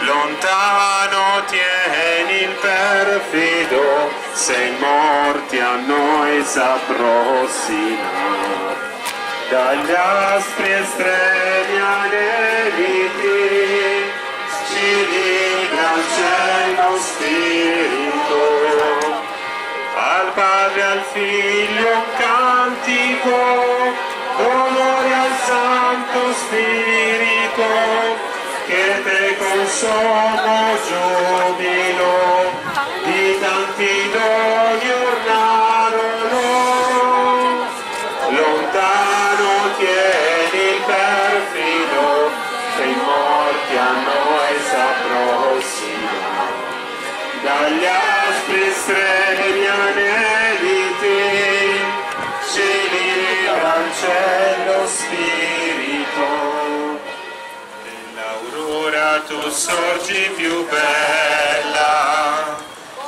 lontano tieni il perfido se i morti a noi s'approssima. Dagli aspri estremi aneliti ci libra il cielo spirito. Al Padre al Figlio un cantico onore al Santo Spirito che te consomo giubilo sorgi più bella.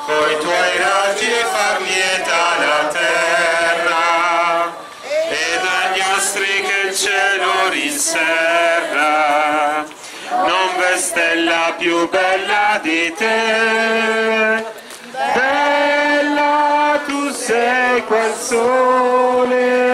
Coi tuoi raggi far lieta la terra. Ed agli astri che il cielo rinserra non v'è stella più bella di te. Bella tu sei quel sole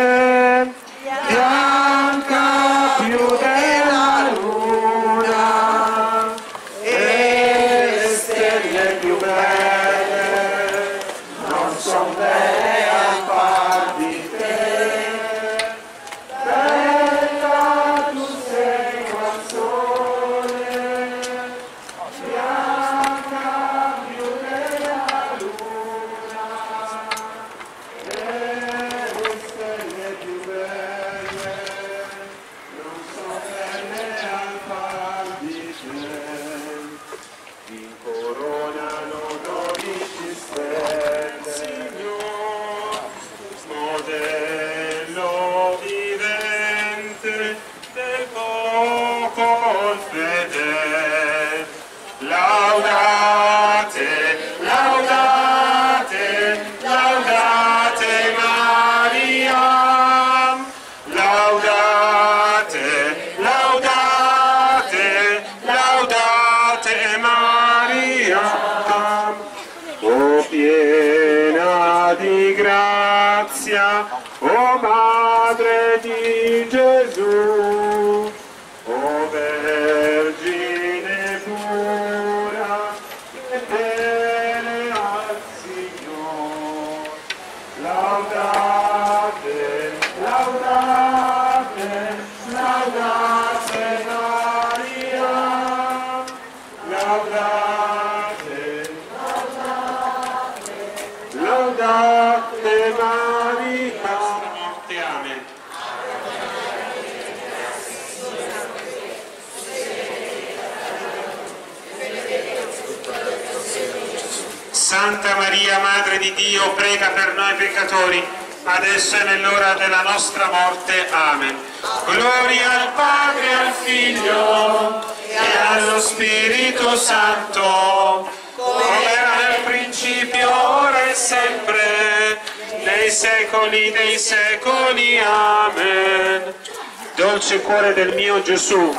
Dolce cuore del mio Gesù,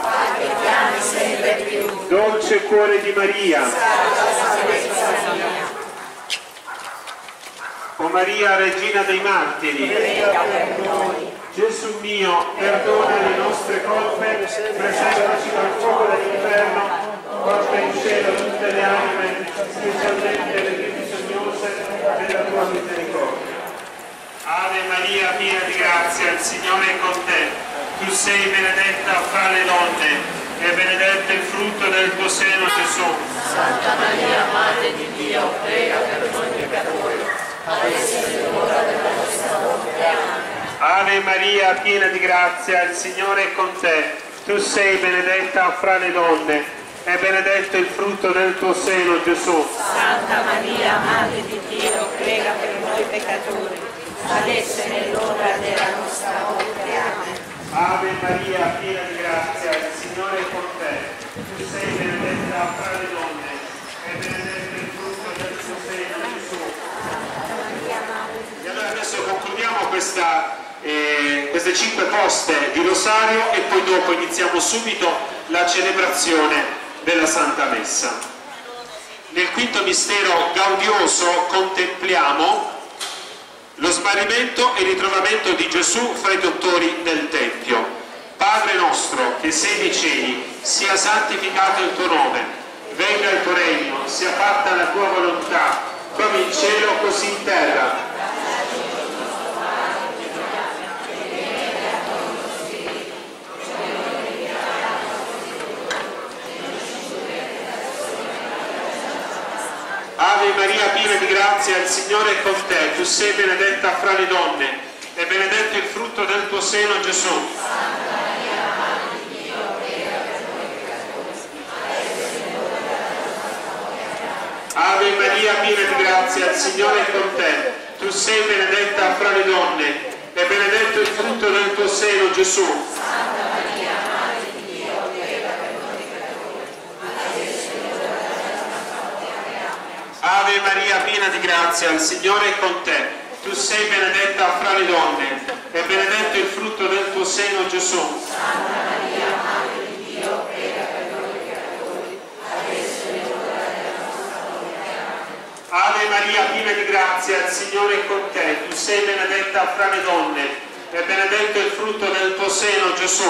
dolce cuore di Maria, O Maria, Regina dei Martiri, Gesù mio, perdona le nostre colpe, preservaci dal fuoco dell'inferno, porta in cielo tutte le anime, specialmente le più bisognose della tua misericordia. Ave Maria, piena di grazia, il Signore è con te. Tu sei benedetta fra le donne e benedetto il frutto del tuo seno, Gesù. Santa Maria, Madre di Dio, prega per noi peccatori, adesso è l'ora della nostra morte. Ave Maria, piena di grazia, il Signore è con te. Tu sei benedetta fra le donne e benedetto il frutto del tuo seno, Gesù. Santa Maria, Madre di Dio, prega per noi peccatori, Ave Maria, piena di grazia, il Signore è con te. Tu sei benedetta fra le donne e benedetto il frutto del tuo seno, Gesù. E allora adesso concludiamo questa, eh, queste cinque poste di Rosario e poi dopo iniziamo subito la celebrazione della Santa Messa. Nel quinto mistero gaudioso contempliamo lo smarrimento e il ritrovamento di Gesù fra i dottori del Tempio. Padre nostro che sei nei cieli, sia santificato il tuo nome, venga il tuo regno, sia fatta la tua volontà, come in cielo così in terra. Ave Maria, piena di grazia, il Signore è con te. Tu sei benedetta fra le donne e benedetto il frutto del tuo seno, Gesù. Ave Maria, piena di grazia, il Signore è con te. Tu sei benedetta fra le donne e benedetto il frutto del tuo seno, Gesù. Ave Maria, piena di grazia, il Signore è con te. Tu sei benedetta fra le donne e benedetto il frutto del tuo seno, Gesù. Ave Maria, piena di grazia, il Signore è con te. Tu sei benedetta fra le donne e benedetto il frutto del tuo seno, Gesù.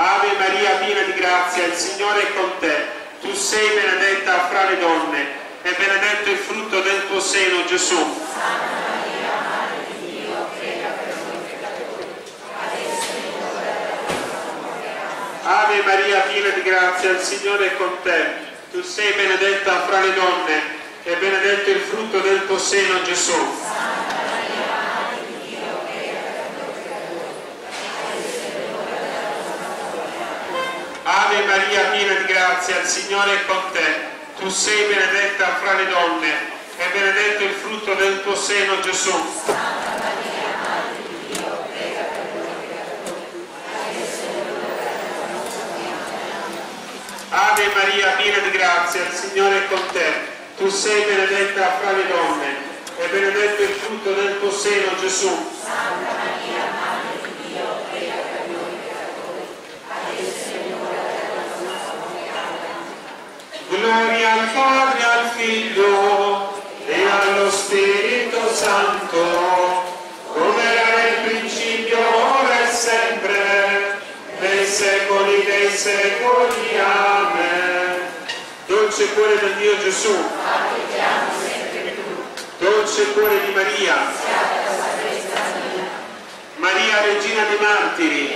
Ave Maria, piena di grazia, il Signore è con te. Tu sei benedetta fra le donne e benedetto il frutto del tuo seno, Gesù. Ave Maria, piena di grazia, il Signore è con te. Tu sei benedetta fra le donne e benedetto il frutto del tuo seno, Gesù. Ave Maria, piena di grazia, il Signore è con te. Tu sei benedetta fra le donne e benedetto il frutto del tuo seno, Gesù. Ave Maria, piena di grazia, il Signore è con te. Tu sei benedetta fra le donne e benedetto il frutto del tuo seno, Gesù. Gloria al Padre, al Figlio e allo Spirito Santo, come era nel principio, ora e sempre, nei secoli dei secoli. Amen. Dolce cuore del Dio Gesù, dolce cuore di Maria, Maria Regina dei Martiri,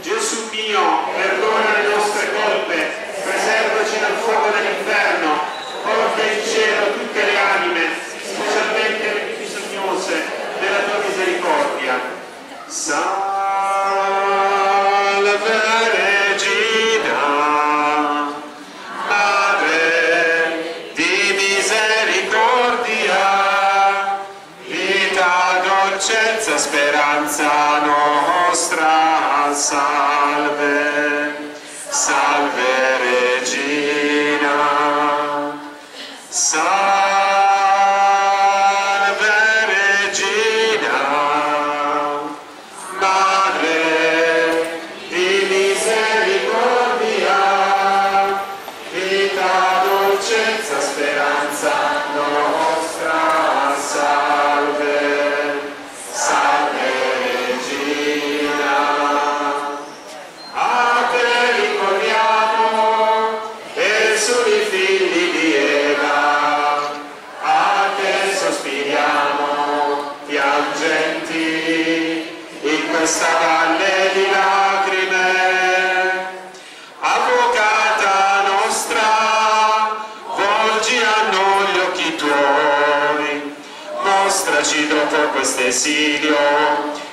Gesù mio, perdona le nostre colpe, preservaci dal fuoco dell'inferno, porta in cielo tutte le anime, specialmente le più bisognose della tua misericordia. Salve esilio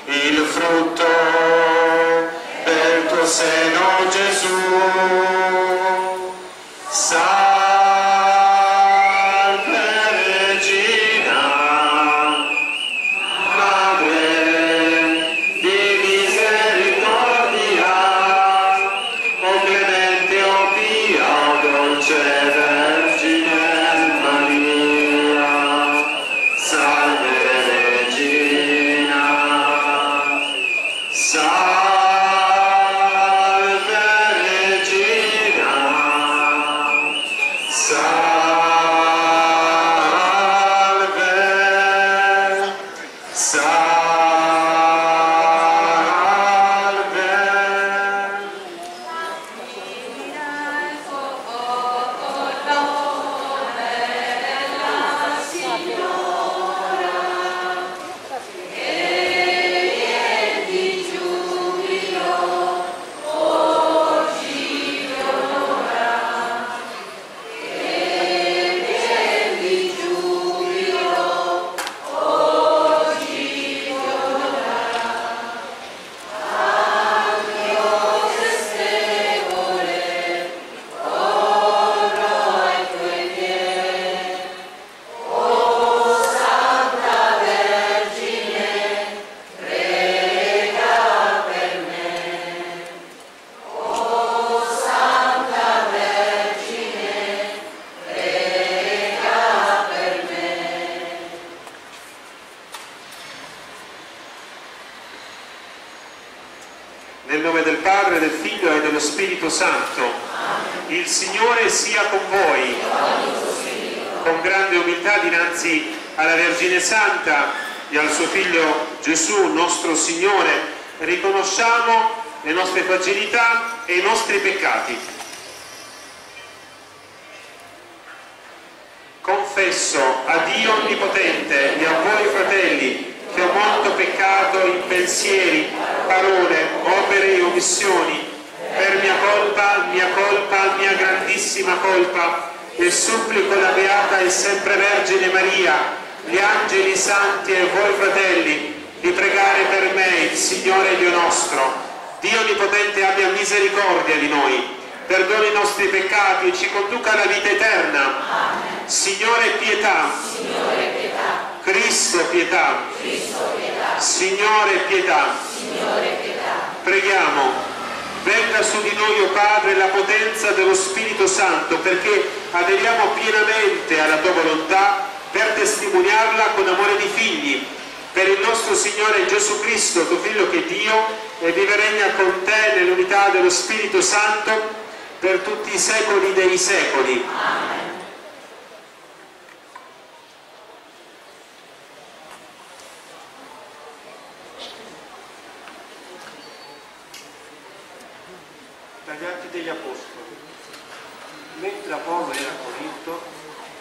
il frutto del tuo seno Gesù. Salve parole, opere e omissioni, per mia colpa, mia colpa, mia grandissima colpa, e supplico la Beata e sempre Vergine Maria, gli angeli santi e voi fratelli, di pregare per me, il Signore Dio nostro. Dio Onnipotente abbia misericordia di noi, perdoni i nostri peccati e ci conduca alla vita eterna. Signore pietà. Cristo pietà. Signore pietà. Preghiamo. Venga su di noi, o Padre, la potenza dello Spirito Santo, perché aderiamo pienamente alla tua volontà per testimoniarla con amore di figli. Per il nostro Signore Gesù Cristo, tuo Figlio che è Dio, e vive regna con te nell'unità dello Spirito Santo per tutti i secoli dei secoli. Dagli Atti degli Apostoli. Mentre Apollo era a Corinto,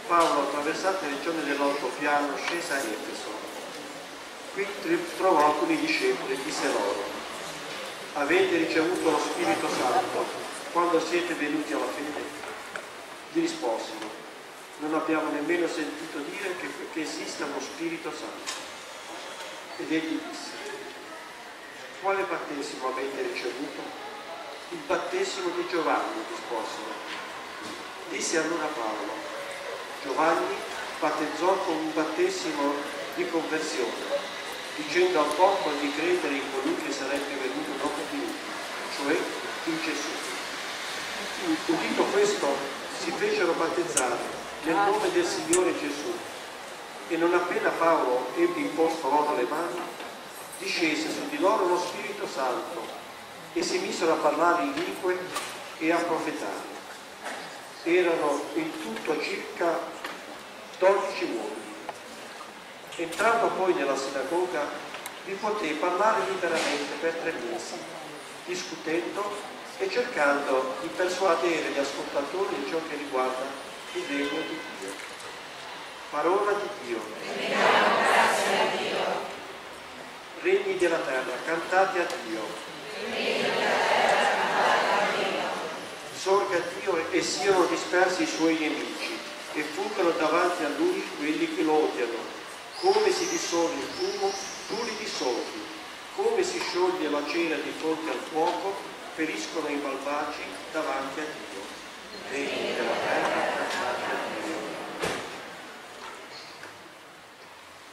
Paolo, attraversato le regioni dell'alto piano, scese a Efeso. Qui trovò alcuni discepoli e disse loro, avete ricevuto lo Spirito Santo quando siete venuti alla fede? Gli risposero, non abbiamo nemmeno sentito dire che, che esista uno Spirito Santo. Ed egli disse, quale battesimo avete ricevuto? Il battesimo di Giovanni, risposero. Disse allora Paolo, Giovanni battezzò con un battesimo di conversione, dicendo al popolo di credere in colui che sarebbe venuto dopo di lui, cioè in Gesù. Udito questo, si fecero battezzare nel nome del Signore Gesù. E non appena Paolo ebbe imposto loro le mani, discese su di loro lo Spirito Santo e si misero a parlare in lingue e a profetare. Erano in tutto circa 12 uomini. Entrando poi nella sinagoga, vi poté parlare liberamente per tre mesi, discutendo e cercando di persuadere gli ascoltatori in ciò che riguarda il regno di Dio. Parola di Dio. Regni della terra, cantate a Dio. Sorga Dio e siano dispersi i suoi nemici e fuggano davanti a lui quelli che lo odiano. Come si dissolve il fumo, tu li dissolvi. Come si scioglie la cera di fronte al fuoco, feriscono i malvagi davanti a Dio. Regni della terra davanti a Dio.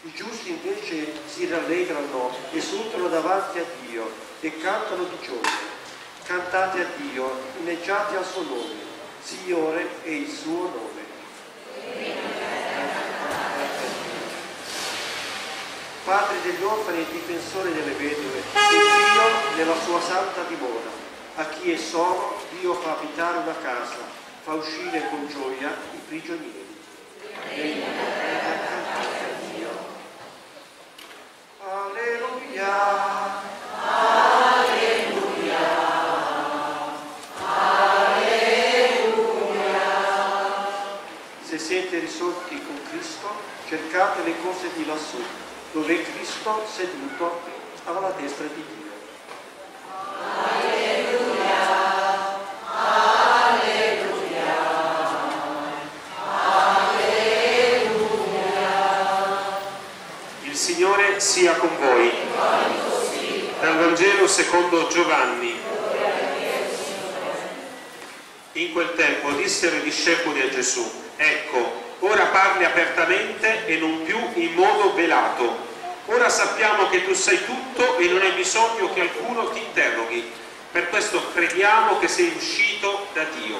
I giusti invece si rallegrano, esultano davanti a Dio e cantano di gioia. Cantate a Dio, inneggiate al suo nome. Signore è il suo nome. Padre degli orfani e difensore delle vedove, e Dio nella sua santa dimora. A chi è solo, Dio fa abitare una casa, fa uscire con gioia i prigionieri. Alleluia. Cercate le cose di lassù, dove Cristo seduto alla destra di Dio. Signore sia con voi. Dal Vangelo secondo Giovanni. In quel tempo dissero i discepoli a Gesù, ecco, ora parli apertamente e non più in modo velato. Ora sappiamo che tu sai tutto e non hai bisogno che alcuno ti interroghi. Per questo crediamo che sei uscito da Dio.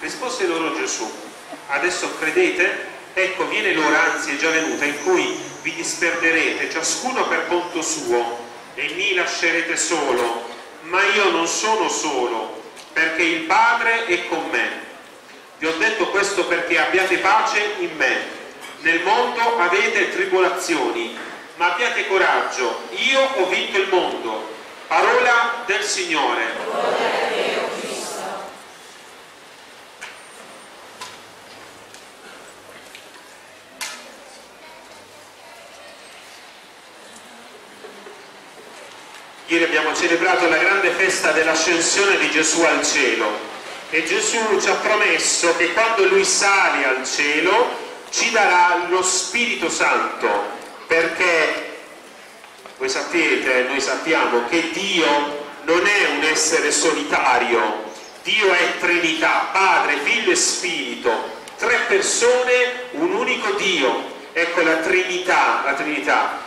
Rispose loro Gesù, adesso credete? Ecco, viene l'ora, anzi è già venuta, in cui vi disperderete, ciascuno per conto suo, e mi lascerete solo. Ma io non sono solo, perché il Padre è con me. Vi ho detto questo perché abbiate pace in me. Nel mondo avete tribolazioni, ma abbiate coraggio, io ho vinto il mondo. Parola del Signore. Ieri abbiamo celebrato la grande festa dell'ascensione di Gesù al cielo e Gesù ci ha promesso che quando lui sale al cielo ci darà lo Spirito Santo perché voi sapete, noi sappiamo che Dio non è un essere solitario, Dio è Trinità, Padre, Figlio e Spirito, tre persone, un unico Dio. Ecco la Trinità, la Trinità.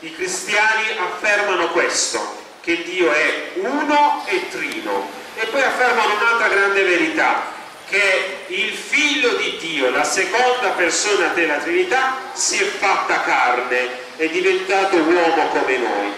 I cristiani affermano questo, che Dio è uno e trino. E poi affermano un'altra grande verità, che il figlio di Dio, la seconda persona della Trinità, si è fatta carne, è diventato uomo come noi.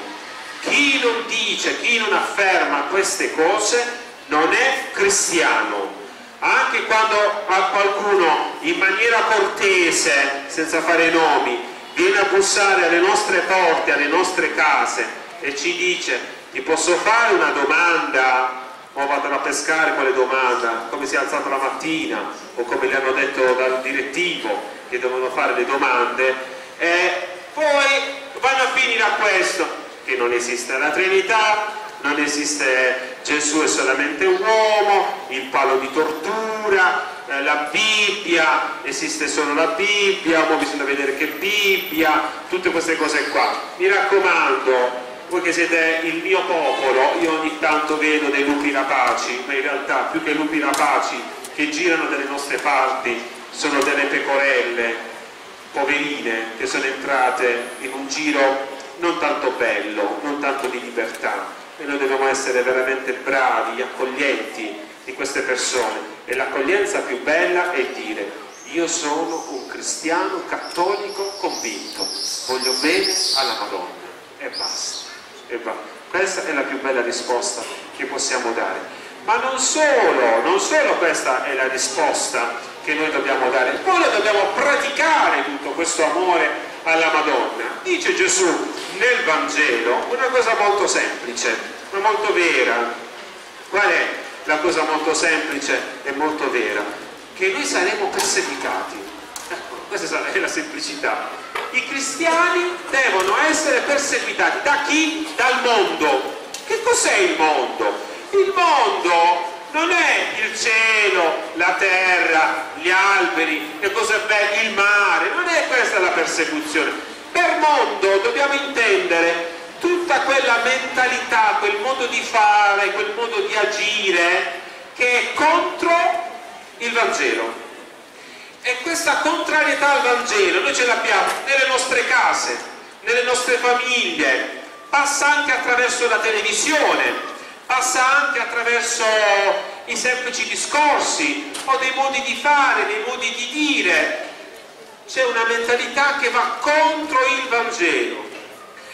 Chi non dice, chi non afferma queste cose non è cristiano. Anche quando a qualcuno in maniera cortese, senza fare nomi, viene a bussare alle nostre porte, alle nostre case e ci dice ti posso fare una domanda o vado a pescare quale domanda, come si è alzato la mattina o come gli hanno detto dal direttivo che devono fare le domande e poi vanno a finire a questo che non esiste la Trinità non esiste Gesù è solamente un uomo il palo di tortura eh, la Bibbia esiste solo la Bibbia ma bisogna vedere che Bibbia tutte queste cose qua. Mi raccomando voi che siete il mio popolo, io ogni tanto vedo dei lupi rapaci, ma in realtà più che lupi rapaci che girano dalle nostre parti sono delle pecorelle poverine che sono entrate in un giro non tanto bello, non tanto di libertà. E noi dobbiamo essere veramente bravi, accoglienti di queste persone. E l'accoglienza più bella è dire io sono un cristiano cattolico convinto, voglio bene alla Madonna. E basta e va. Questa è la più bella risposta che possiamo dare. Ma non solo, non solo questa è la risposta che noi dobbiamo dare, poi noi dobbiamo praticare tutto questo amore alla Madonna. Dice Gesù nel Vangelo una cosa molto semplice, ma molto vera. Qual è la cosa molto semplice e molto vera? Che noi saremo perseguitati. Ecco, questa è la semplicità i cristiani devono essere perseguitati da chi? Dal mondo. Che cos'è il mondo? Il mondo non è il cielo, la terra, gli alberi, le cose belle, il mare, non è questa la persecuzione. Per mondo dobbiamo intendere tutta quella mentalità, quel modo di fare, quel modo di agire che è contro il Vangelo. E questa contrarietà al Vangelo noi ce l'abbiamo nelle nostre case, nelle nostre famiglie, passa anche attraverso la televisione, passa anche attraverso i semplici discorsi o dei modi di fare, dei modi di dire. C'è una mentalità che va contro il Vangelo.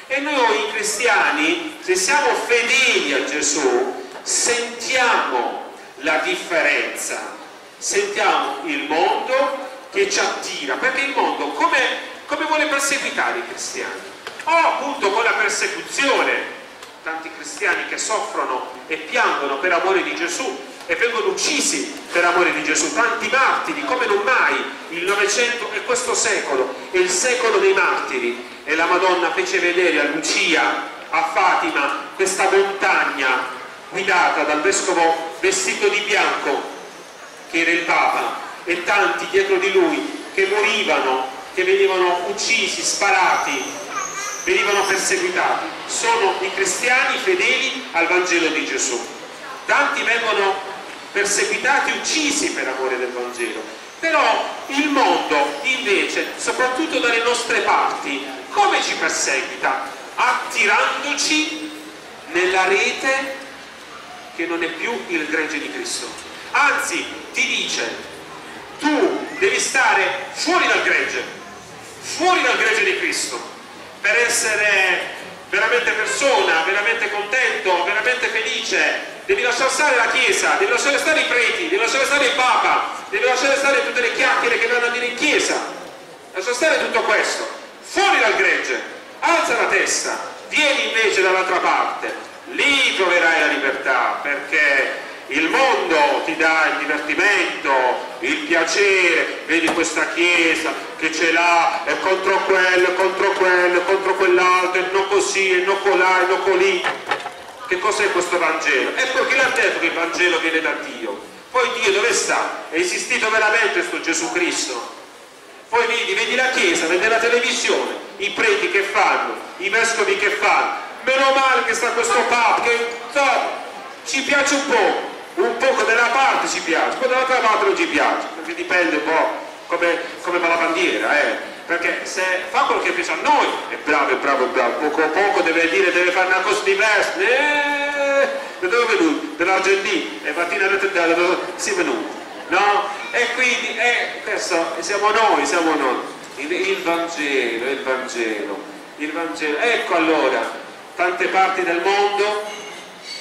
E noi cristiani, se siamo fedeli a Gesù, sentiamo la differenza, sentiamo il mondo che ci attira, perché il mondo come, come vuole perseguitare i cristiani? O appunto con la persecuzione, tanti cristiani che soffrono e piangono per amore di Gesù e vengono uccisi per amore di Gesù, tanti martiri, come non mai il Novecento e questo secolo, è il secolo dei martiri. E la Madonna fece vedere a Lucia, a Fatima, questa montagna guidata dal vescovo vestito di bianco che era il Papa e tanti dietro di lui che morivano, che venivano uccisi, sparati, venivano perseguitati. Sono i cristiani fedeli al Vangelo di Gesù. Tanti vengono perseguitati, uccisi per amore del Vangelo. Però il mondo invece, soprattutto dalle nostre parti, come ci perseguita? Attirandoci nella rete che non è più il gregge di Cristo. Anzi, ti dice, tu devi stare fuori dal gregge, fuori dal gregge di Cristo, per essere veramente persona, veramente contento, veramente felice. Devi lasciare stare la Chiesa, devi lasciare stare i preti, devi lasciare stare il Papa, devi lasciare stare tutte le chiacchiere che vanno a dire in Chiesa. Lascia stare tutto questo, fuori dal gregge, alza la testa, vieni invece dall'altra parte, lì troverai la libertà, perché il mondo ti dà il divertimento, il piacere, vedi questa chiesa che ce l'ha, è contro quello, contro quello, contro quell'altro, e non così, e non colà, e non colì. Che cos'è questo Vangelo? Ecco chi l'ha detto che il Vangelo viene da Dio. Poi Dio dove sta? È esistito veramente questo Gesù Cristo? Poi vedi, vedi la chiesa, vedi la televisione, i preti che fanno, i vescovi che fanno. Meno male che sta questo Papa, che so, ci piace un po', un poco della parte ci piace, poi dall'altra parte non ci piace, perché dipende un po' come, come la bandiera, eh. perché se fa quello che piace a noi, è bravo, è bravo, è bravo, poco a poco deve dire, deve fare una cosa diversa, eh, da dove è venuto? Dall'Argentina, e mattina da dove si è venuto, no? E quindi, eh, questo, siamo noi, siamo noi, il, il Vangelo, il Vangelo, il Vangelo, ecco allora, tante parti del mondo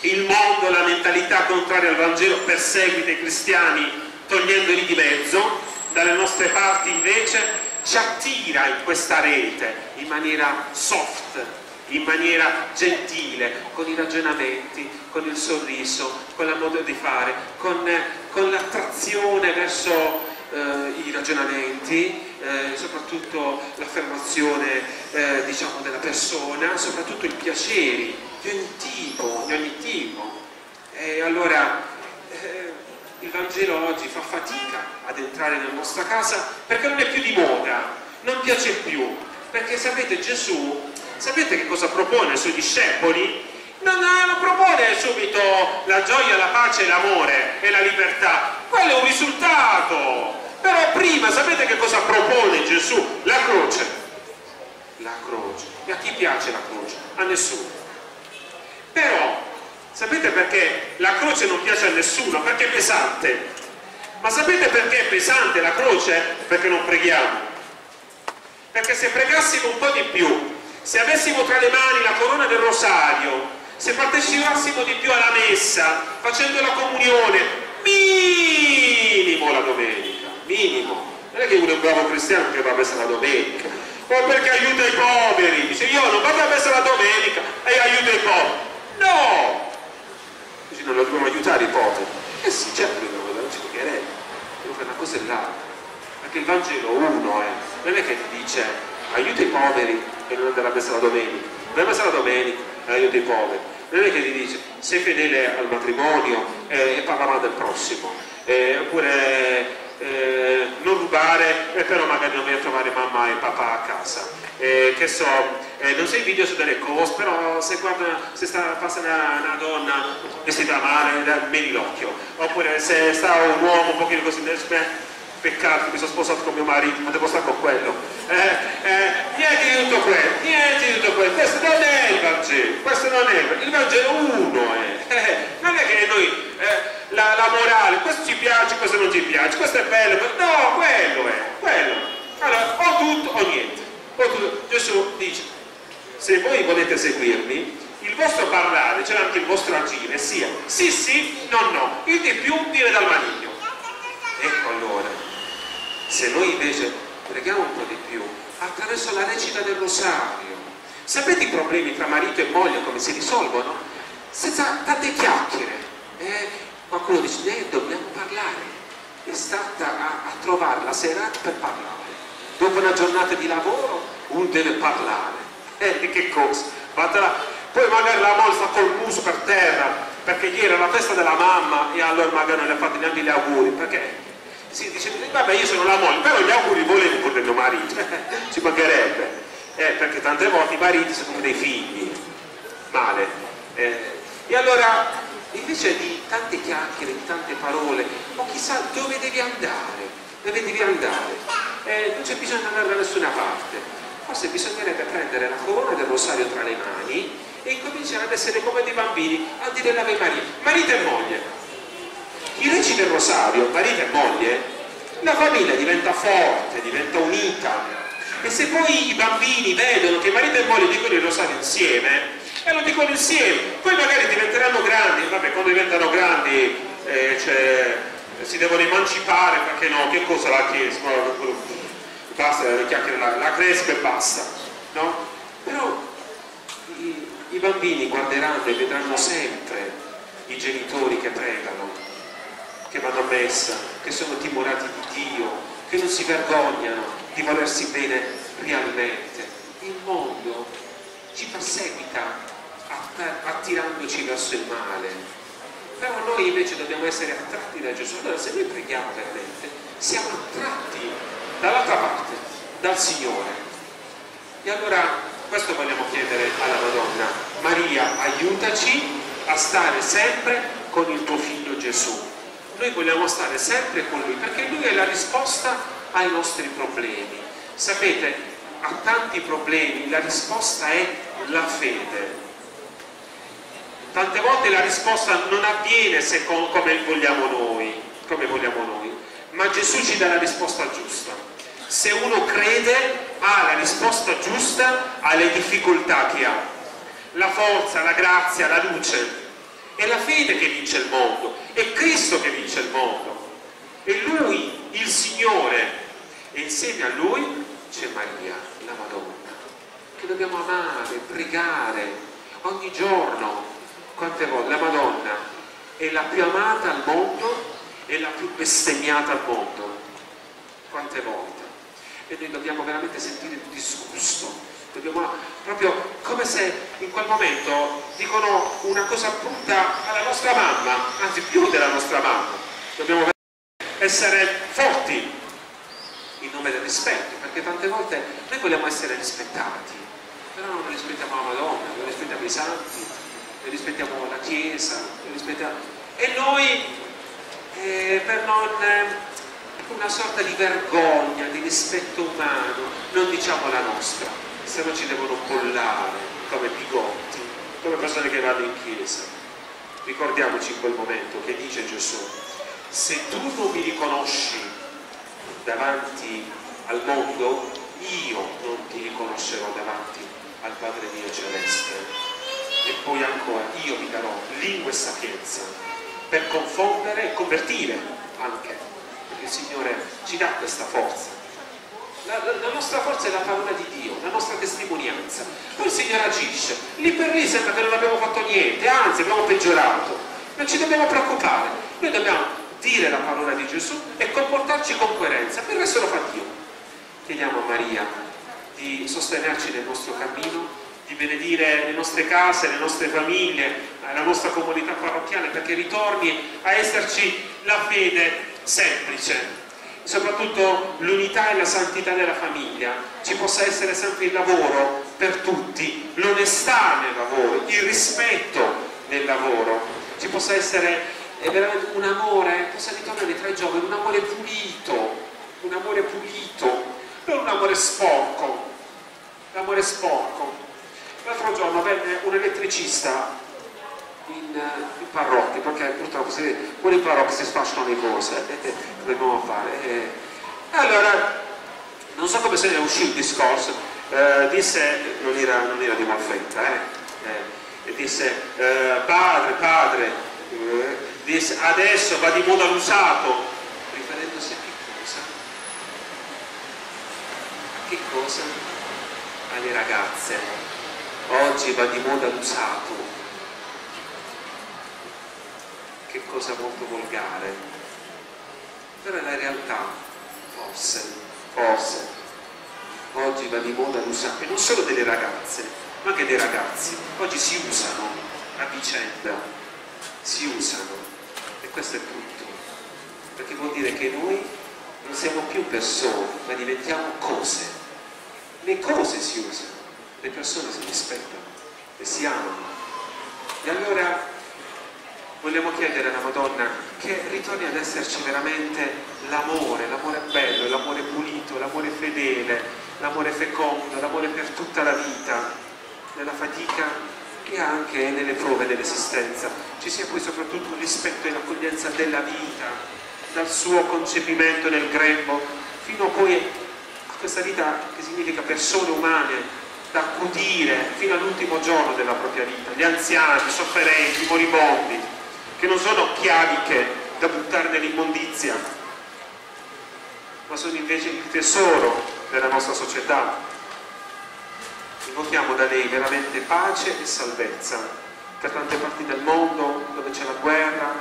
il mondo, la mentalità contraria al Vangelo perseguita i cristiani togliendoli di mezzo, dalle nostre parti invece ci attira in questa rete in maniera soft, in maniera gentile, con i ragionamenti, con il sorriso, con il modo di fare, con, con l'attrazione verso eh, i ragionamenti, eh, soprattutto l'affermazione eh, diciamo, della persona, soprattutto i piaceri di ogni tipo, di ogni tipo. E allora eh, il Vangelo oggi fa fatica ad entrare nella nostra casa perché non è più di moda, non piace più. Perché sapete Gesù, sapete che cosa propone ai suoi discepoli? Non, non propone subito la gioia, la pace, l'amore e la libertà. Quello è un risultato. Però prima sapete che cosa propone Gesù? La croce. La croce. E a chi piace la croce? A nessuno. Però, sapete perché la croce non piace a nessuno? Perché è pesante. Ma sapete perché è pesante la croce? Perché non preghiamo. Perché se pregassimo un po' di più, se avessimo tra le mani la corona del rosario, se partecipassimo di più alla messa, facendo la comunione, minimo la domenica, minimo. Non è che uno è un bravo cristiano che va a messa la domenica, o perché aiuta i poveri, dice io non vado a messa la domenica e aiuto i poveri. No! Dici, non lo dobbiamo aiutare i poveri. Eh sì, certo che dobbiamo non ci toccherebbe. Devo fare una cosa e l'altra. Perché il Vangelo uno è, non è che ti dice aiuta i poveri e non andare a messa la domenica. Non messa la domenica e aiuta i poveri. Non è che ti dice sei fedele al matrimonio e, e parla del prossimo. Eh, oppure eh, non rubare, eh, però magari non vai a trovare mamma e papà a casa. Eh, che so, eh, non sei video su delle cose, però se, guarda, se sta, passa una, una donna vestita male, meni l'occhio. Oppure se sta un uomo un pochino così, beh, peccato, mi sono sposato con mio marito, ma devo stare con quello. Eh, eh, niente di tutto quello, niente di tutto quello, questo non è il Vangelo, questo non è il Vangelo, il Vangelo uno è. Eh, non è che noi, la, la, morale, questo ci piace, questo non ci piace, questo è bello, no, quello è, quello. Allora, o tutto o niente. Tutto. Gesù dice, se voi volete seguirmi, il vostro parlare, cioè anche il vostro agire, sia sì sì, no no, il di più viene dal maligno. Ecco allora, se noi invece preghiamo un po' di più, attraverso la recita del rosario, sapete i problemi tra marito e moglie come si risolvono? Senza tante chiacchiere. Eh, qualcuno dice, eh, dobbiamo parlare. È stata a, a trovare la sera per parlare. Dopo una giornata di lavoro, uno deve parlare. Eh, che cosa? Poi magari la moglie sta col muso per terra, perché ieri era la festa della mamma e allora magari non le ha fatto neanche gli auguri, perché si dice, vabbè io sono la moglie, però gli auguri volevo pure del mio marito, ci mancherebbe, eh, perché tante volte i mariti sono come dei figli, male. Eh, e allora, invece di tante chiacchiere, di tante parole, o chissà dove devi andare, dove devi andare, eh, non c'è bisogno di andare da nessuna parte, forse bisognerebbe prendere la corona del rosario tra le mani e incominciare ad essere come dei bambini, a dire l'Ave Maria, marito e moglie. I recita il rosario, marito e moglie, la famiglia diventa forte, diventa unita. E se poi i bambini vedono che marito e moglie dicono il rosario insieme, e lo dicono insieme, poi magari diventeranno grandi, vabbè quando diventano grandi eh, cioè, si devono emancipare, perché no, che cosa la chiesa? Basta, la, la crespa e basta, no? Però i, i bambini guarderanno e vedranno sempre i genitori che pregano, che vanno a messa, che sono timorati di Dio, che non si vergognano di volersi bene realmente. Il mondo ci perseguita attirandoci verso il male. Però noi invece dobbiamo essere attratti da Gesù. Allora se noi preghiamo veramente, siamo attratti dall'altra parte, dal Signore. E allora questo vogliamo chiedere alla Madonna. Maria, aiutaci a stare sempre con il tuo figlio Gesù noi vogliamo stare sempre con Lui perché Lui è la risposta ai nostri problemi. Sapete, a tanti problemi la risposta è la fede. Tante volte la risposta non avviene secondo, come vogliamo noi, come vogliamo noi, ma Gesù ci dà la risposta giusta. Se uno crede ha la risposta giusta alle difficoltà che ha, la forza, la grazia, la luce. È la fede che vince il mondo, è Cristo che vince il mondo, è Lui, il Signore, e insieme a Lui c'è Maria, la Madonna, che dobbiamo amare, pregare ogni giorno. Quante volte la Madonna è la più amata al mondo e la più bestemmiata al mondo. Quante volte? E noi dobbiamo veramente sentire il disgusto dobbiamo proprio come se in quel momento dicono una cosa brutta alla nostra mamma, anzi più della nostra mamma. Dobbiamo essere forti in nome del rispetto, perché tante volte noi vogliamo essere rispettati, però non rispettiamo la Madonna, non rispettiamo i santi, rispettiamo la Chiesa, rispettiamo... e noi eh, per non eh, una sorta di vergogna, di rispetto umano, non diciamo la nostra se no ci devono bollare come bigotti, come persone che vanno in chiesa. Ricordiamoci in quel momento che dice Gesù, se tu non mi riconosci davanti al mondo, io non ti riconoscerò davanti al Padre mio celeste. Poi ancora, io vi darò lingua e sapienza per confondere e convertire anche, perché il Signore ci dà questa forza la, la, nostra forza è la parola di Dio, la nostra testimonianza. Poi il Signore agisce. Lì per lì sembra che non abbiamo fatto niente, anzi abbiamo peggiorato. Non ci dobbiamo preoccupare. Noi dobbiamo dire la parola di Gesù e comportarci con coerenza. Per il resto lo fa Dio. Chiediamo a Maria di sostenerci nel nostro cammino, di benedire le nostre case, le nostre famiglie, la nostra comunità parrocchiale perché ritorni a esserci la fede semplice, soprattutto l'unità e la santità della famiglia, ci possa essere sempre il lavoro per tutti, l'onestà nel lavoro, il rispetto nel lavoro, ci possa essere è veramente un amore, possa ritornare tra i giovani, un amore pulito, un amore pulito, non un amore sporco, l'amore sporco. L'altro giorno venne un elettricista in, eh, in parrocchia, perché purtroppo si, pure in parrocchia si sfasciano le cose, eh, che dobbiamo fare. Eh. Allora, non so come se ne uscì il discorso, eh, disse, non era, non era di malfetta, eh, eh, disse, eh, padre, padre, disse, adesso va di moda l'usato, riferendosi a che cosa? A che cosa? Alle ragazze. Oggi va di moda l'usato. Che cosa molto volgare, però è la realtà, forse, forse, oggi va di moda l'usare, non solo delle ragazze, ma anche dei ragazzi, oggi si usano a vicenda, si usano. E questo è tutto, perché vuol dire che noi non siamo più persone, ma diventiamo cose, le cose si usano, le persone si rispettano e si amano. E allora vogliamo chiedere alla Madonna che ritorni ad esserci veramente l'amore, l'amore bello, l'amore pulito, l'amore fedele, l'amore fecondo, l'amore per tutta la vita, nella fatica e anche nelle prove dell'esistenza. Ci sia poi soprattutto un rispetto e l'accoglienza della vita, dal suo concepimento nel grembo, fino poi a questa vita che significa persone umane, da accudire fino all'ultimo giorno della propria vita, gli anziani, i sofferenti, i moribondi, che non sono chiaviche da buttare nell'immondizia, ma sono invece il tesoro della nostra società. Invochiamo da lei veramente pace e salvezza per tante parti del mondo dove c'è la guerra.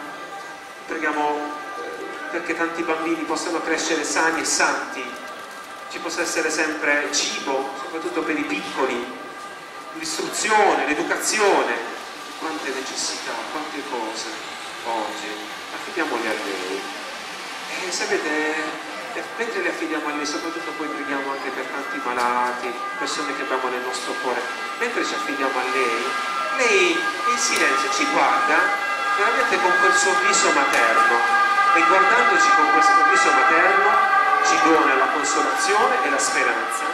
Preghiamo eh, perché tanti bambini possano crescere sani e santi, ci possa essere sempre cibo, soprattutto per i piccoli, l'istruzione, l'educazione, quante necessità, quante cose oggi, affidiamoli a lei. E sapete, mentre le affidiamo a lei, soprattutto poi preghiamo anche per tanti malati, persone che abbiamo nel nostro cuore, mentre ci affidiamo a lei, lei in silenzio ci guarda veramente con quel sorriso materno. E guardandoci con quel sorriso materno ci dona la consolazione e la speranza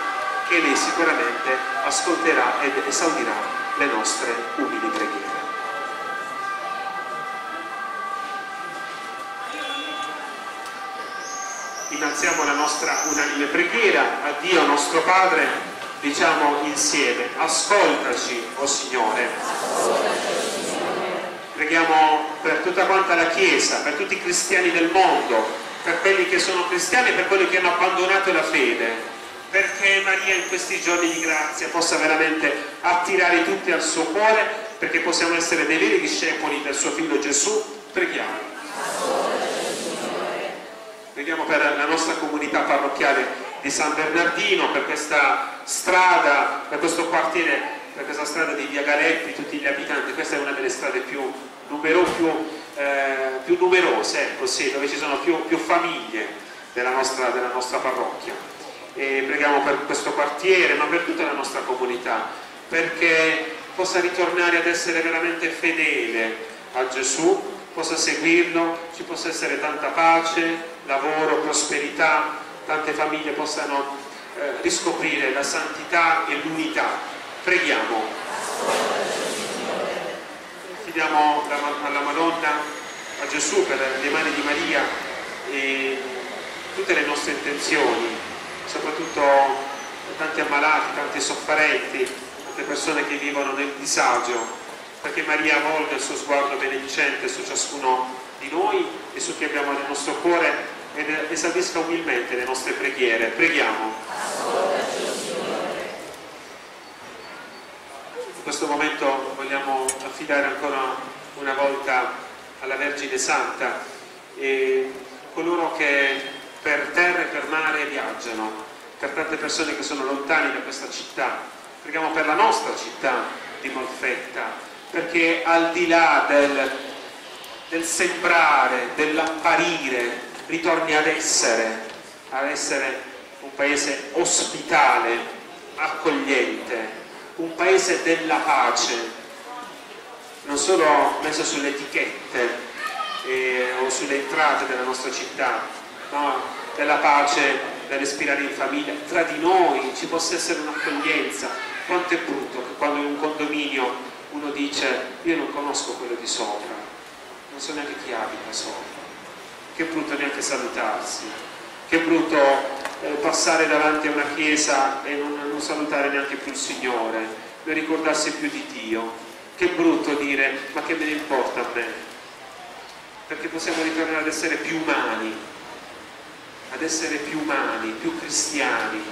che lei sicuramente ascolterà ed esaudirà le nostre umili preghiere. innalziamo la nostra unanime preghiera a Dio nostro Padre, diciamo insieme, ascoltaci, o oh Signore. Preghiamo per tutta quanta la Chiesa, per tutti i cristiani del mondo, per quelli che sono cristiani e per quelli che hanno abbandonato la fede, perché Maria in questi giorni di grazia possa veramente attirare tutti al suo cuore, perché possiamo essere dei veri discepoli del suo figlio Gesù. Preghiamo. Preghiamo per la nostra comunità parrocchiale di San Bernardino, per questa strada, per questo quartiere, per questa strada di Via Galetti, tutti gli abitanti, questa è una delle strade più, numero, più, eh, più numerose, ecco, sì, dove ci sono più, più famiglie della nostra, della nostra parrocchia. E preghiamo per questo quartiere, ma per tutta la nostra comunità, perché possa ritornare ad essere veramente fedele a Gesù, possa seguirlo, ci possa essere tanta pace, lavoro, prosperità, tante famiglie possano eh, riscoprire la santità e l'unità. Preghiamo. Chiediamo alla Madonna, a Gesù per le mani di Maria e tutte le nostre intenzioni, soprattutto tanti ammalati, tanti sofferenti, tante persone che vivono nel disagio, perché Maria volga il suo sguardo benedicente su ciascuno di noi e su chi abbiamo nel nostro cuore ed esaudisca umilmente le nostre preghiere. Preghiamo. In questo momento vogliamo affidare ancora una volta alla Vergine Santa e coloro che per terra e per mare viaggiano, per tante persone che sono lontane da questa città. Preghiamo per la nostra città di Molfetta, perché al di là del, del sembrare, dell'apparire, ritorni ad essere a essere un paese ospitale, accogliente, un paese della pace, non solo messo sulle etichette eh, o sulle entrate della nostra città, ma della pace da respirare in famiglia, tra di noi ci possa essere un'accoglienza. Quanto è brutto che quando in un condominio uno dice io non conosco quello di sopra, non so neanche chi abita sopra, che brutto neanche salutarsi, che brutto eh, passare davanti a una chiesa e non, non salutare neanche più il Signore, non ricordarsi più di Dio. Che brutto dire ma che me ne importa a me? Perché possiamo ritornare ad essere più umani, ad essere più umani, più cristiani,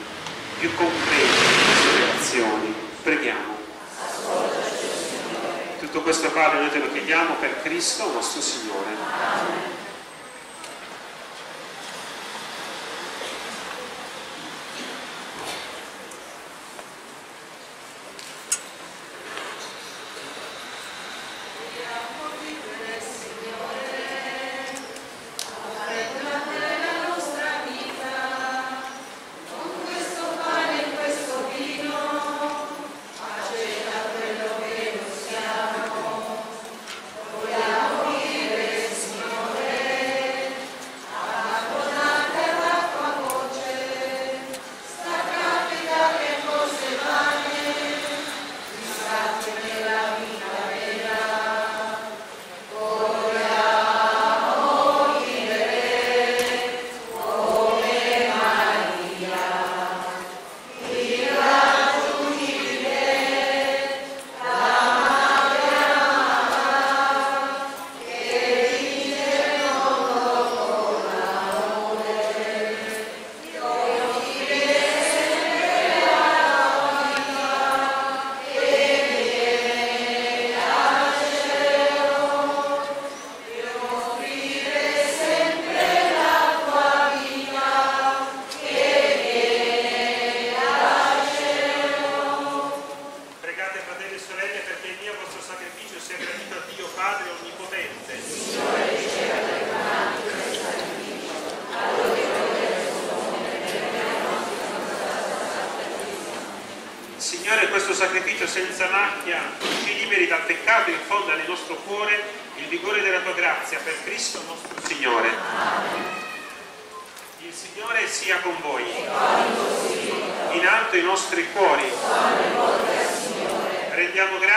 più concreti nelle relazioni. Preghiamo. Tutto questo Padre noi te lo chiediamo per Cristo nostro Signore.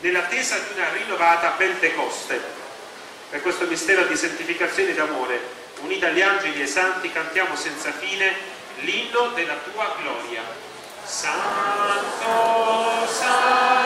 nell'attesa di una rinnovata Pentecoste. Per questo mistero di santificazione d'amore, unita agli angeli e santi, cantiamo senza fine l'inno della tua gloria. Santo, santo,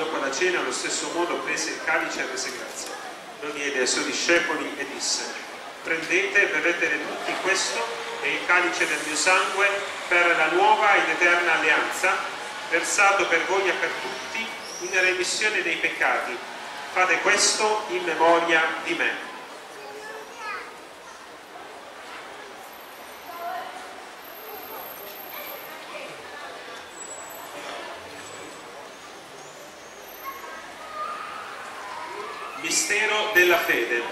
Dopo la cena, allo stesso modo, prese il calice e rese grazie. Lo diede ai suoi discepoli e disse, prendete e bevete tutti questo è il calice del mio sangue per la nuova ed eterna alleanza, versato per voi e per tutti in remissione dei peccati. Fate questo in memoria di me. Mistero della fede.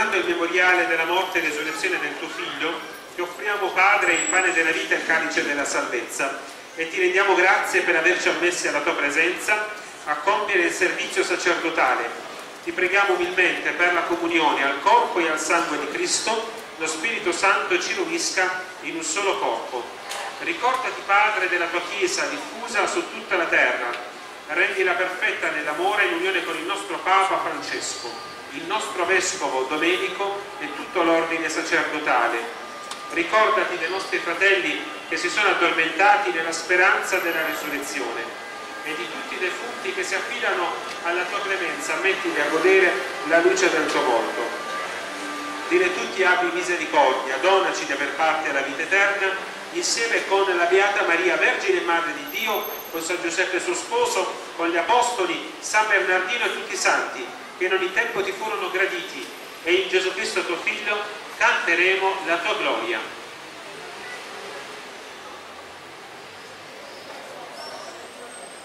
Celebrando il memoriale della morte e resurrezione del tuo Figlio, ti offriamo, Padre, il pane della vita e il calice della salvezza. E ti rendiamo grazie per averci ammessi alla tua presenza a compiere il servizio sacerdotale. Ti preghiamo umilmente per la comunione al corpo e al sangue di Cristo, lo Spirito Santo ci unisca in un solo corpo. Ricordati, Padre, della tua Chiesa diffusa su tutta la terra, rendila perfetta nell'amore in unione con il nostro Papa Francesco, il nostro Vescovo Domenico e tutto l'ordine sacerdotale. Ricordati dei nostri fratelli che si sono addormentati nella speranza della risurrezione e di tutti i defunti che si affidano alla tua clemenza, mettili a godere la luce del tuo volto. Dire tutti abbi misericordia, donaci di aver parte alla vita eterna insieme con la Beata Maria, Vergine Madre di Dio, con San Giuseppe suo sposo, con gli Apostoli, San Bernardino e tutti i santi, che in ogni tempo ti furono graditi, e in Gesù Cristo tuo Figlio canteremo la tua gloria.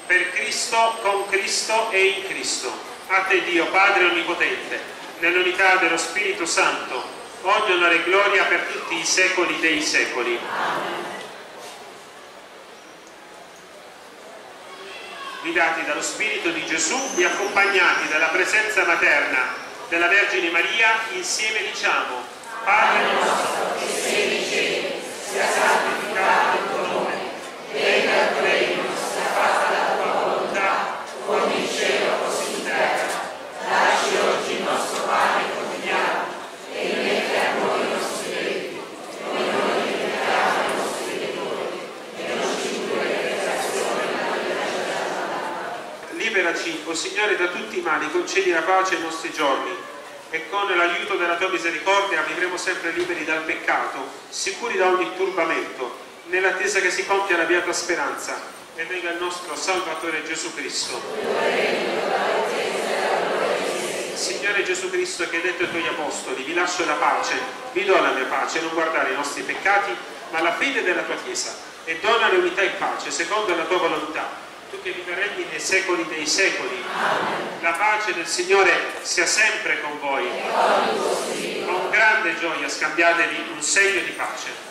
Per Cristo, con Cristo e in Cristo. A te Dio, Padre Onnipotente, nell'unità dello Spirito Santo, ogni onore e gloria per tutti i secoli dei secoli. Guidati dallo Spirito di Gesù e accompagnati dalla presenza materna della Vergine Maria, insieme diciamo Padre nostro che sei nei cieli, sia santificato il tuo nome, venga il tuo regno, sia fatta la tua volontà, come in cielo così in terra. Dacci oggi il nostro pane quotidiano e non liberaci, o Signore, da tutti i mali, concedi la pace ai nostri giorni. E con l'aiuto della tua misericordia vivremo sempre liberi dal peccato, sicuri da ogni turbamento, nell'attesa che si compia la beata speranza. E venga il nostro Salvatore Gesù Cristo. Signore Gesù Cristo che hai detto ai tuoi apostoli, vi lascio la pace, vi do la mia pace, non guardare i nostri peccati, ma la fede della tua Chiesa e dona l'unità e pace secondo la tua volontà tu che viverebbi nei secoli dei secoli. Amen. La pace del Signore sia sempre con voi. Con grande gioia scambiatevi un segno di pace.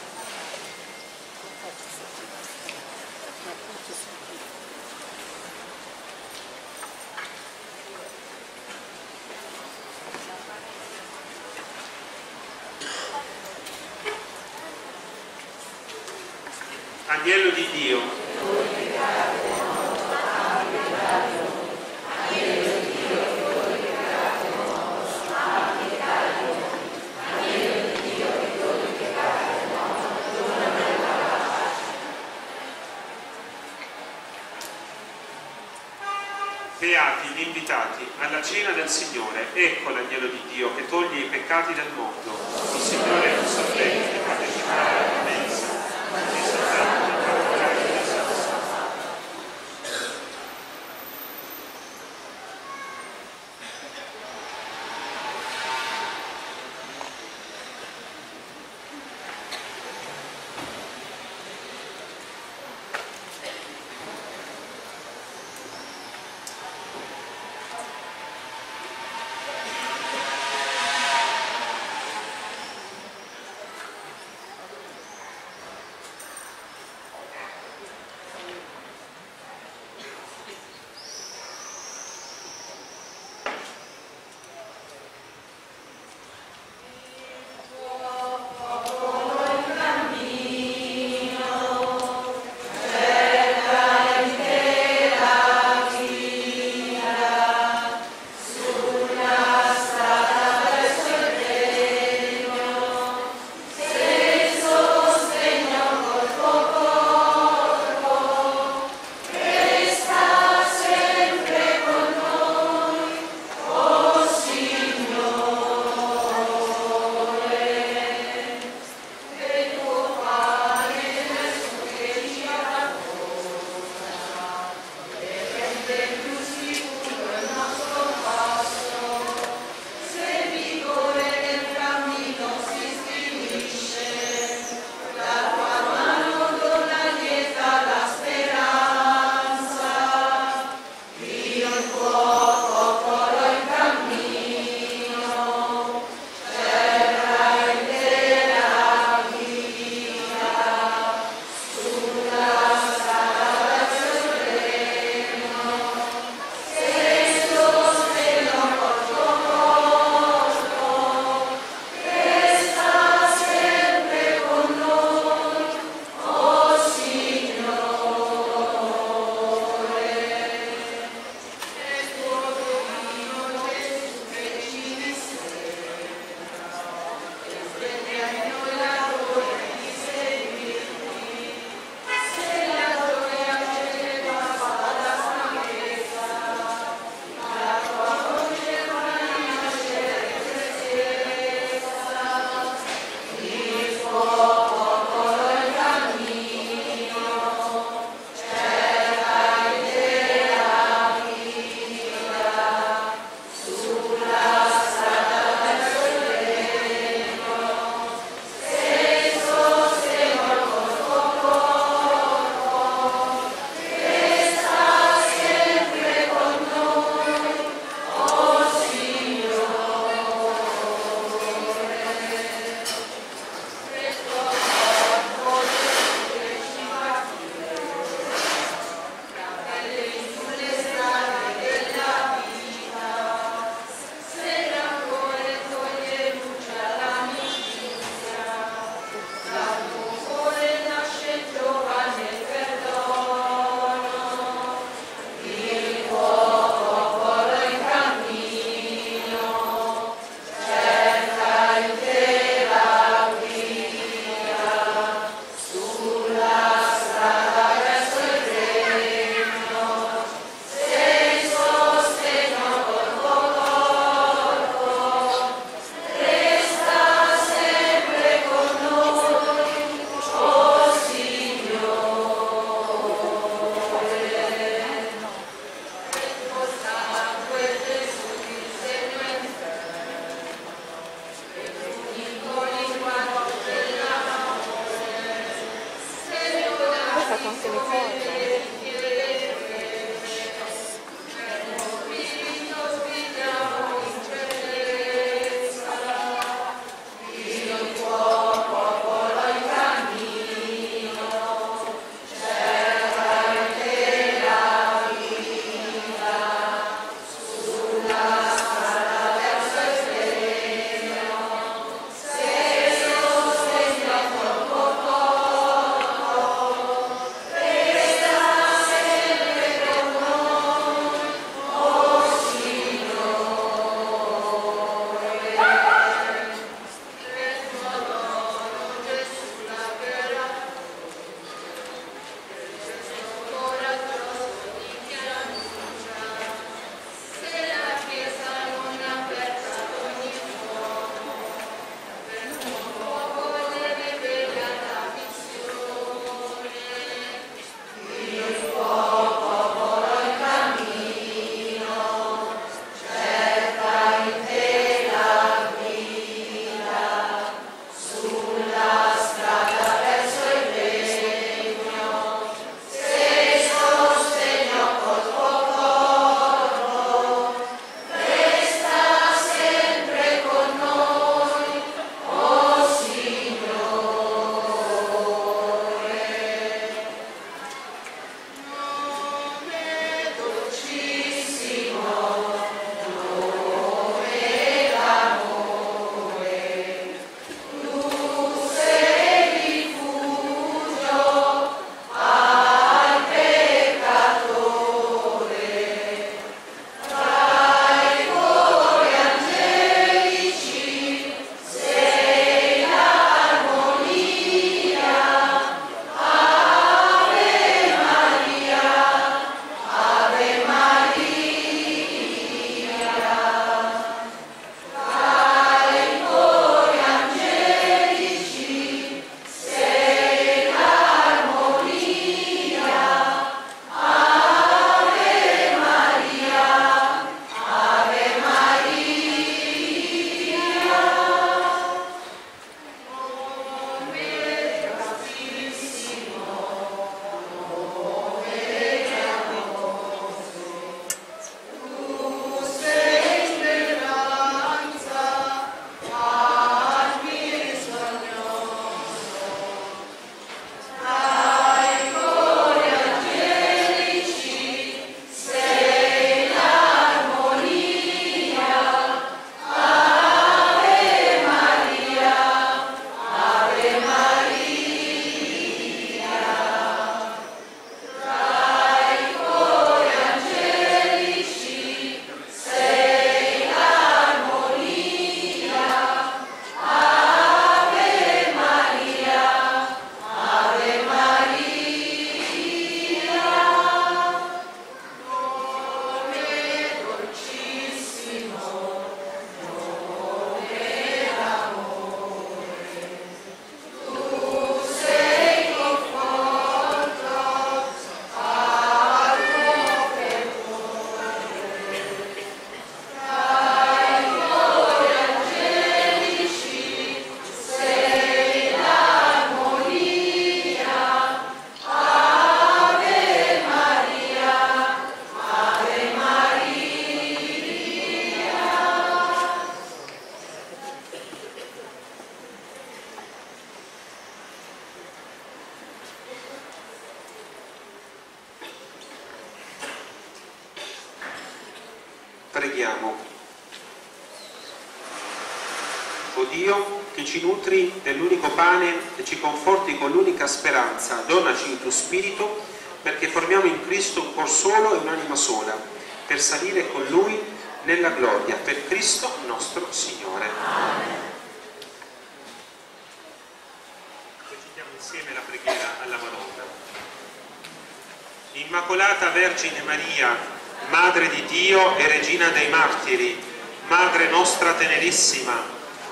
Tuo spirito perché formiamo in Cristo un cuor solo e un'anima sola, per salire con Lui nella gloria, per Cristo nostro Signore. Recitiamo insieme la preghiera alla Madonna. Immacolata Vergine Maria, Madre di Dio e Regina dei Martiri, Madre nostra tenerissima,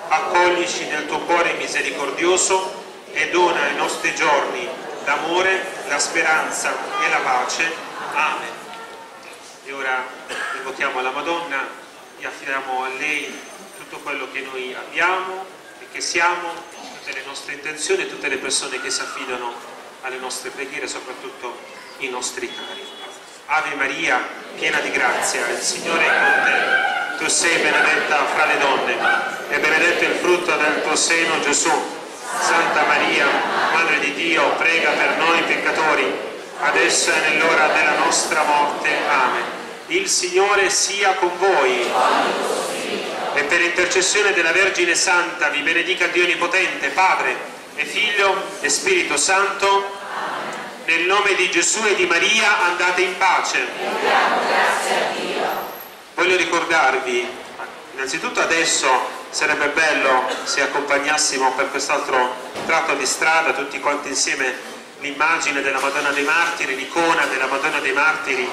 accoglici nel tuo cuore misericordioso e dona ai nostri giorni l'amore, la speranza e la pace. Amen. E ora invochiamo la Madonna e affidiamo a lei tutto quello che noi abbiamo e che siamo, tutte le nostre intenzioni e tutte le persone che si affidano alle nostre preghiere, soprattutto i nostri cari. Ave Maria, piena di grazia, il Signore è con te. Tu sei benedetta fra le donne e benedetto il frutto del tuo seno, Gesù. Santa Maria, Madre di Dio, prega per noi peccatori, adesso e nell'ora della nostra morte. Amen. Il Signore sia con voi. E per intercessione della Vergine Santa vi benedica Dio Onnipotente, Padre e Figlio e Spirito Santo. Nel nome di Gesù e di Maria andate in pace. Voglio ricordarvi, innanzitutto adesso sarebbe bello se accompagnassimo per quest'altro tratto di strada tutti quanti insieme l'immagine della Madonna dei Martiri, l'icona della Madonna dei Martiri,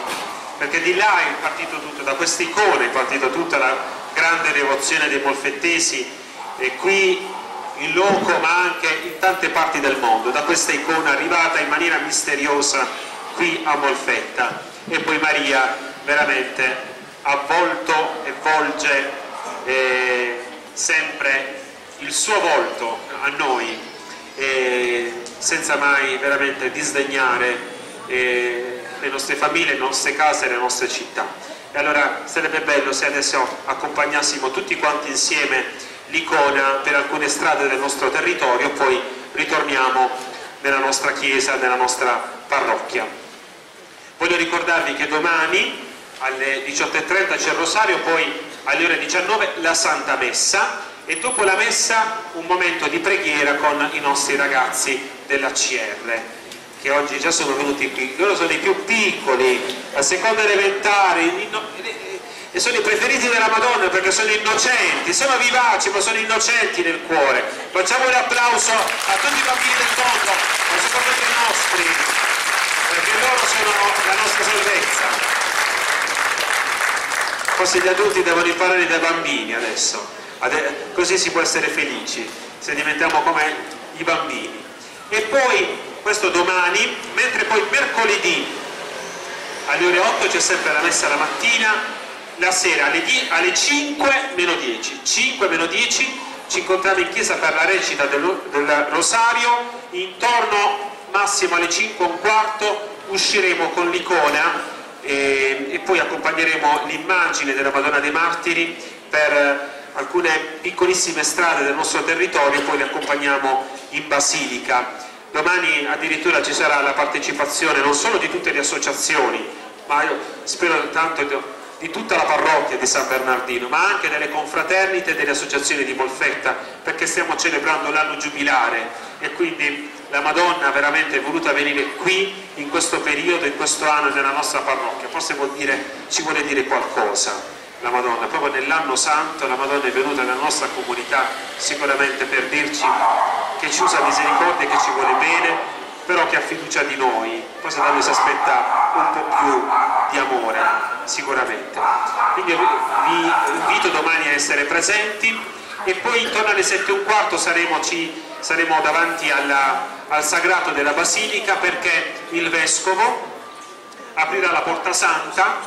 perché di là è partito tutto, da questa icona è partita tutta la grande devozione dei molfettesi e qui in loco ma anche in tante parti del mondo, da questa icona arrivata in maniera misteriosa qui a Molfetta. E poi Maria veramente avvolto e volge eh, sempre il suo volto a noi senza mai veramente disdegnare le nostre famiglie, le nostre case, le nostre città. E allora sarebbe bello se adesso accompagnassimo tutti quanti insieme l'icona per alcune strade del nostro territorio, poi ritorniamo nella nostra chiesa, nella nostra parrocchia. Voglio ricordarvi che domani alle 18.30 c'è il rosario, poi alle ore 19 la Santa Messa e dopo la Messa un momento di preghiera con i nostri ragazzi dell'ACR che oggi già sono venuti qui, loro sono i più piccoli, a seconda elementari, e sono i preferiti della Madonna perché sono innocenti, sono vivaci ma sono innocenti nel cuore. Facciamo un applauso a tutti i bambini del mondo, ma soprattutto i nostri, perché loro sono la nostra salvezza. Forse gli adulti devono imparare dai bambini adesso, così si può essere felici, se diventiamo come i bambini. E poi, questo domani, mentre poi mercoledì alle ore 8 c'è sempre la messa la mattina, la sera alle, 10, alle 5 meno 10, 5 meno 10 ci incontriamo in chiesa per la recita del, del rosario, intorno massimo alle 5 e un quarto usciremo con l'icona e, e poi accompagneremo l'immagine della Madonna dei Martiri per alcune piccolissime strade del nostro territorio e poi le accompagniamo in Basilica. Domani addirittura ci sarà la partecipazione non solo di tutte le associazioni, ma io spero tanto di tutta la parrocchia di San Bernardino, ma anche delle confraternite e delle associazioni di Molfetta, perché stiamo celebrando l'anno giubilare. E quindi la Madonna veramente è voluta venire qui in questo periodo, in questo anno nella nostra parrocchia, forse vuol dire, ci vuole dire qualcosa la Madonna, proprio nell'anno santo la Madonna è venuta nella nostra comunità sicuramente per dirci che ci usa misericordia e che ci vuole bene, però che ha fiducia di noi, poi da noi si aspetta un po' più di amore sicuramente. Quindi vi invito domani a essere presenti e poi intorno alle sette e un quarto saremo, ci, saremo davanti alla, al sagrato della Basilica perché il Vescovo aprirà la Porta Santa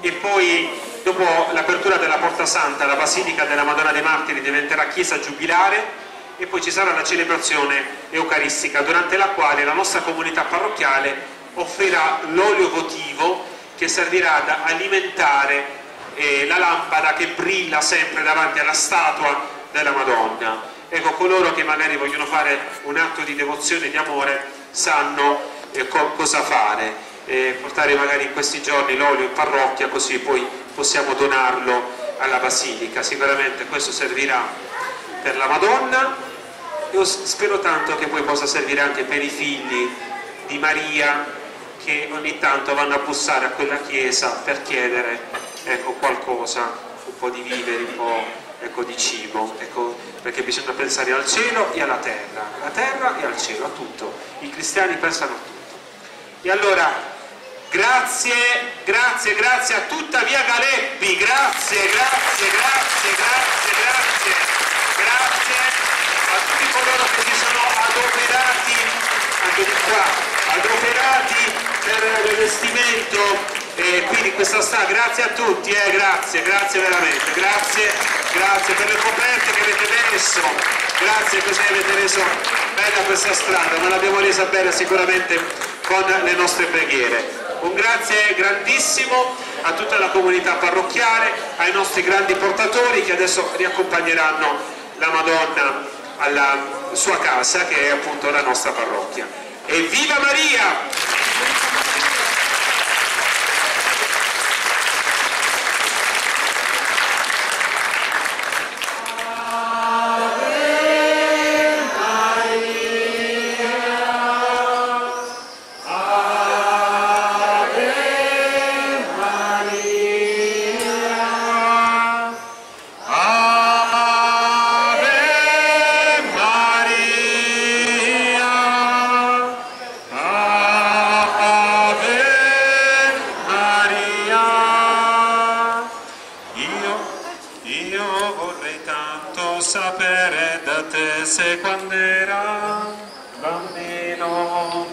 e poi dopo l'apertura della Porta Santa la Basilica della Madonna dei Martiri diventerà chiesa giubilare e poi ci sarà la celebrazione eucaristica durante la quale la nostra comunità parrocchiale offrirà l'olio votivo che servirà ad alimentare eh, la lampada che brilla sempre davanti alla statua della Madonna ecco coloro che magari vogliono fare un atto di devozione e di amore sanno eh, co cosa fare eh, portare magari in questi giorni l'olio in parrocchia così poi possiamo donarlo alla Basilica. Sicuramente questo servirà per la Madonna. Io spero tanto che poi possa servire anche per i figli di Maria che ogni tanto vanno a bussare a quella chiesa per chiedere ecco, qualcosa, un po' di viveri, un po' ecco, di cibo, ecco, perché bisogna pensare al cielo e alla terra, alla terra e al cielo, a tutto. I cristiani pensano a tutto. E allora, grazie, grazie, grazie a tutta via Galeppi, grazie, grazie, grazie, grazie, grazie, grazie a tutti coloro che si sono adoperati, anche di qua, adoperati per l'allestimento eh, quindi questa strada, grazie a tutti, eh, grazie, grazie veramente, grazie, grazie per le coperte che avete messo, grazie così avete reso bella questa strada, ma l'abbiamo resa bella sicuramente con le nostre preghiere. Un grazie grandissimo a tutta la comunità parrocchiale, ai nostri grandi portatori che adesso riaccompagneranno la Madonna alla sua casa che è appunto la nostra parrocchia. E viva Maria! Quando era bambino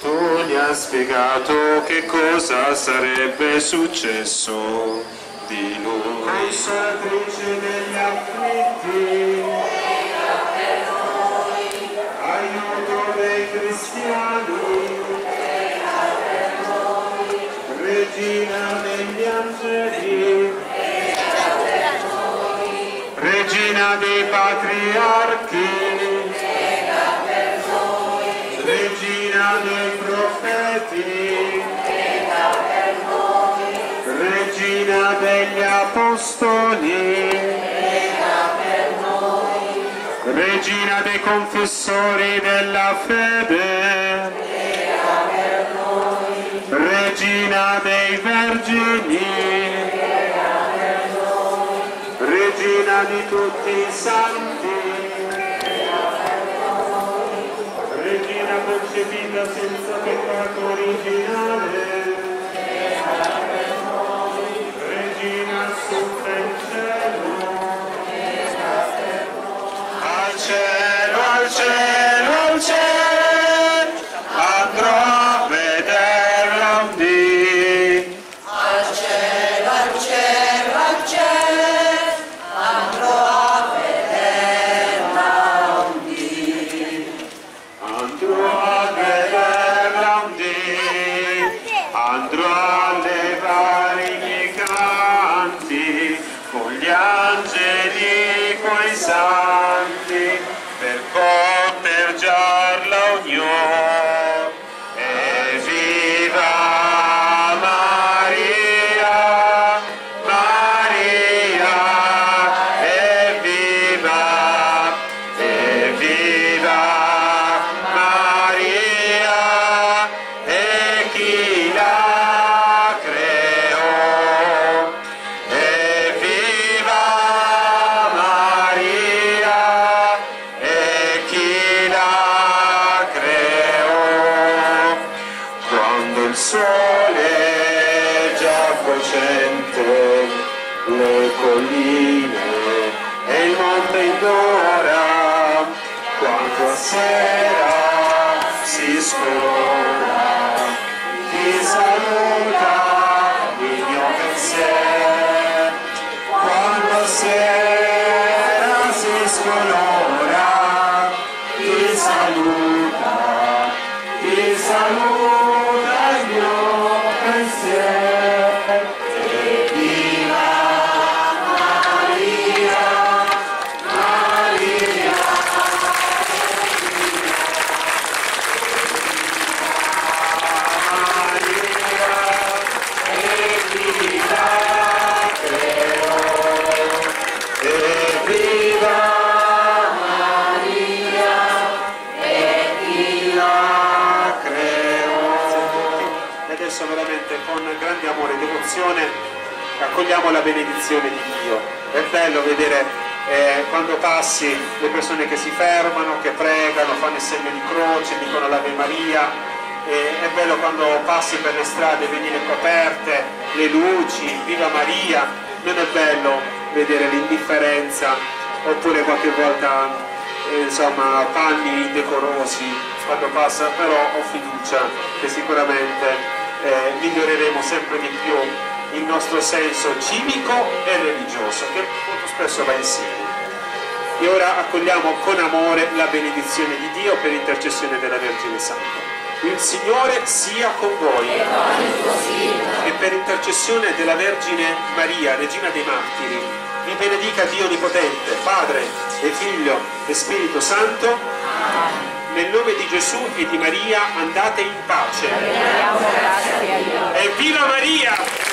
tu gli hai spiegato che cosa sarebbe successo di lui. Consatrice degli afflitti, aiuto dei cristiani, regina degli angeli, regina dei patriarchi, regina degli apostoli, regina dei confessori della fede, regina dei vergini, regina di tutti i santi, regina concepita senza peccato originale, al Eh, è bello quando passi per le strade, vedi le coperte, le luci, viva Maria. Non è bello vedere l'indifferenza oppure qualche volta eh, insomma panni indecorosi quando passa, però ho fiducia che sicuramente eh, miglioreremo sempre di più il nostro senso civico e religioso che molto spesso va insieme. E ora accogliamo con amore la benedizione di Dio per intercessione della Vergine Santa. Il Signore sia con voi e per intercessione della Vergine Maria, Regina dei Martiri, vi benedica Dio Onnipotente, Padre e Figlio e Spirito Santo. Nel nome di Gesù e di Maria andate in pace. E viva Maria!